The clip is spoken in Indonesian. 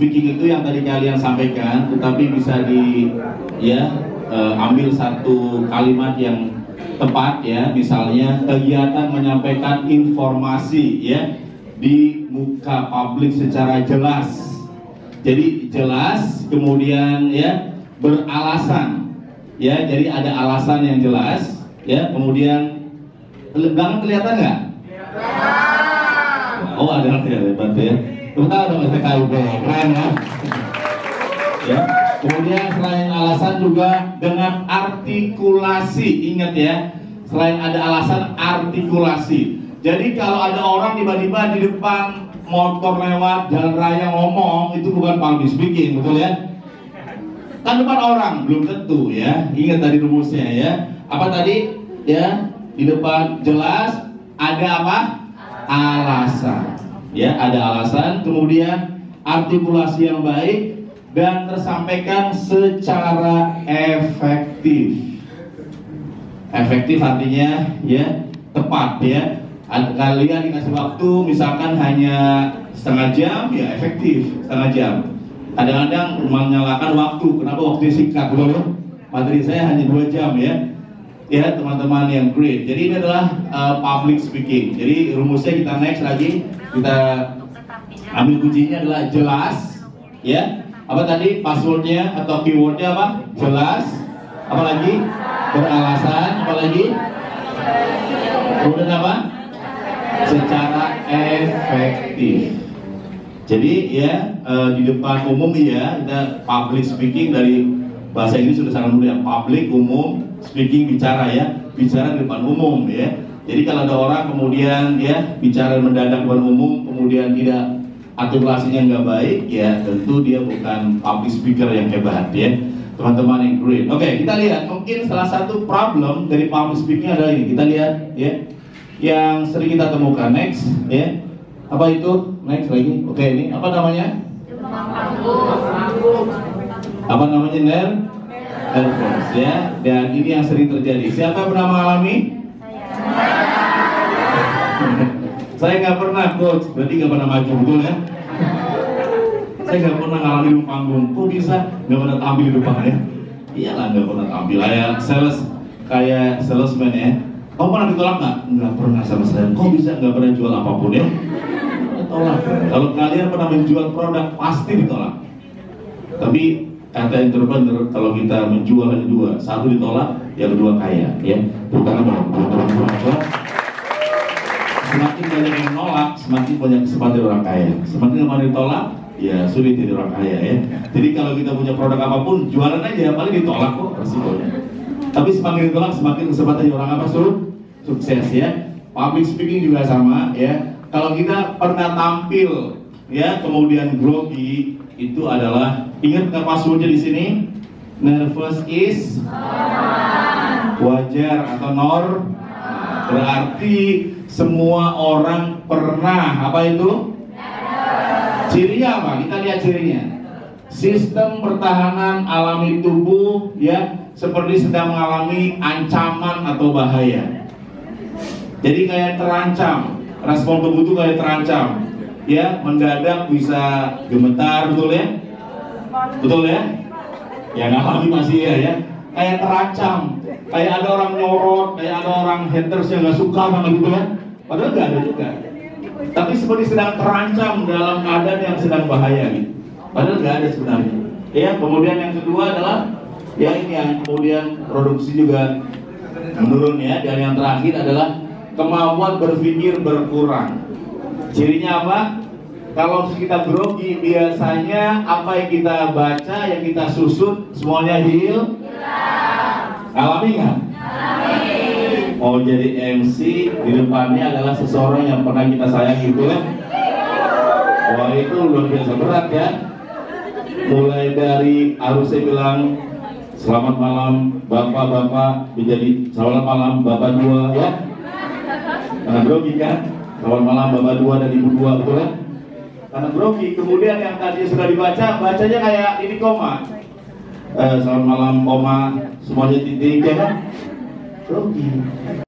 speaking itu yang tadi kalian sampaikan, tetapi bisa di ya eh, ambil satu kalimat yang tepat ya, misalnya kegiatan menyampaikan informasi ya di muka publik secara jelas. Jadi jelas, kemudian ya beralasan ya, jadi ada alasan yang jelas ya, kemudian belakang kelihatan nggak? Oh ada ya hebat ya. Tepuk tangan dong STKUP, keren ya. ya. Kemudian selain alasan juga dengan artikulasi, ingat ya. Selain ada alasan artikulasi. Jadi kalau ada orang tiba-tiba di depan motor lewat jalan raya ngomong itu bukan public speaking, betul ya? Kan depan orang belum tentu ya. Ingat tadi rumusnya ya. Apa tadi? Ya, di depan jelas ada apa? Alasan. Ya, ada alasan, kemudian artikulasi yang baik dan tersampaikan secara efektif. Efektif artinya ya tepat ya. Kalian dikasih waktu misalkan hanya setengah jam ya efektif setengah jam. Kadang-kadang menyalakan waktu. Kenapa waktunya singkat betul? Materi saya hanya dua jam ya. Ya teman-teman yang great. Jadi ini adalah uh, public speaking. Jadi rumusnya kita next lagi. Kita ambil kuncinya adalah jelas ya. Apa tadi? Passwordnya atau keywordnya apa? Jelas. Apalagi beralasan. Apalagi kemudian apa? Secara efektif. Jadi ya eh, di depan umum ya kita public speaking dari bahasa Inggris sudah sangat mudah. Public umum speaking bicara ya. Bicara di depan umum ya. Jadi kalau ada orang kemudian ya bicara mendadak depan umum kemudian tidak artikulasinya nggak baik ya tentu dia bukan public speaker yang hebat ya. Teman-teman yang great. Oke kita lihat. Mungkin salah satu problem dari public speaking adalah ini. Kita lihat ya. Yang sering kita temukan. Next ya. Apa itu? Next lagi. Oke ini apa namanya apa namanya ner? Nervous ya. Dan ini yang sering terjadi. Siapa yang pernah mengalami? Saya. Nggak pernah coach. Berarti nggak pernah maju betul ya? Saya nggak pernah ngalamin panggung. Kok bisa? Nggak pernah tampil di depan ya? Iyalah nggak pernah tampil. Kayak sales kayak salesman ya. Kamu pernah ditolak nggak? Nggak pernah sama saya kok bisa nggak pernah jual apa pun ya? Ditolak. Kalau kalian pernah menjual produk pasti ditolak. Tapi kata entrepreneur kalau kita menjual hanya dua satu ditolak yang kedua kaya ya. Bukan apa semakin banyak yang nolak semakin banyak kesempatan orang kaya. Semakin banyak ditolak ya sulit jadi orang kaya ya. Jadi kalau kita punya produk apa pun jualan aja paling ditolak kok resikonya. Tapi semakin ditolak semakin kesempatan orang apa suruh sukses ya. Public speaking juga sama ya. Kalau kita pernah tampil ya kemudian grogi itu adalah ingat nggak passwordnya di sini nervous is wajar atau nor. Berarti semua orang pernah apa itu? Cirinya apa? Kita lihat cirinya. Sistem pertahanan alami tubuh ya seperti sedang mengalami ancaman atau bahaya. Jadi kayak terancam. Respon tubuh itu kayak terancam ya mendadak bisa gemetar betul ya? Betul ya? Ya ngalami masih ya ya. Kayak terancam kayak ada orang nyorot kayak ada orang haters yang nggak suka sama gitu ya. Padahal nggak ada juga. Tapi seperti sedang terancam dalam keadaan yang sedang bahaya gitu padahal nggak ada sebenarnya. Ya kemudian yang kedua adalah ya ini yang kemudian produksi juga menurun ya. Dan yang terakhir adalah kemampuan berpikir berkurang cirinya apa? Kalau kita grogi biasanya apa yang kita baca yang kita susut semuanya hil alami nggak? Mau jadi MC di depannya adalah seseorang yang pernah kita sayang gitu ya wah itu luar biasa berat ya. Mulai dari harusnya bilang selamat malam bapak-bapak. Menjadi selamat malam bapak dua ya. Karena grogi kan selamat malam bapak dua dan ibu dua kan karena grogi kemudian yang tadi sudah dibaca bacanya kayak ini koma eh, selamat malam koma semuanya titik ya kan grogi